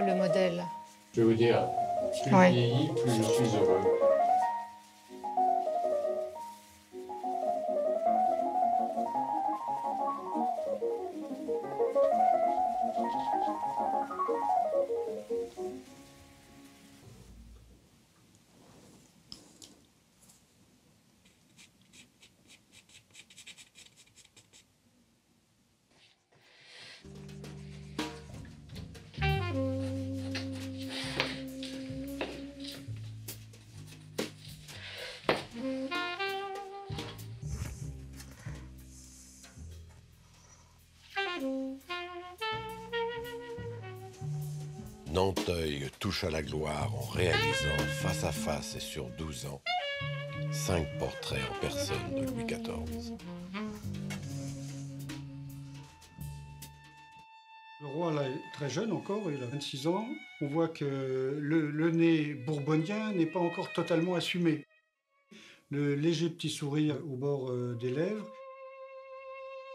le modèle. Je vais vous dire, plus Ouais. je vieillis, plus je suis heureux. Nanteuil touche à la gloire en réalisant face à face et sur 12 ans cinq portraits en personne de Louis XIV. Le roi est très jeune encore, il a 26 ans. On voit que le, le nez bourbonien n'est pas encore totalement assumé. Le léger petit sourire au bord euh, des lèvres.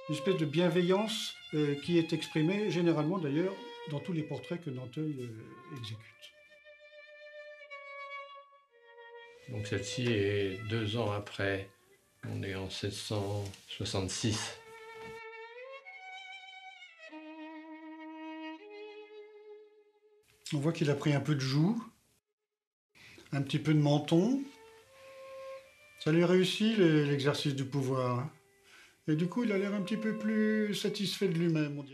Une espèce de bienveillance euh, qui est exprimée généralement d'ailleurs dans tous les portraits que Nanteuil euh, exécute. Donc celle-ci est deux ans après. On est en 1766. On voit qu'il a pris un peu de joue, un petit peu de menton. Ça lui réussit le- l'exercice du pouvoir. Et du coup, il a l'air un petit peu plus satisfait de lui-même, on dirait.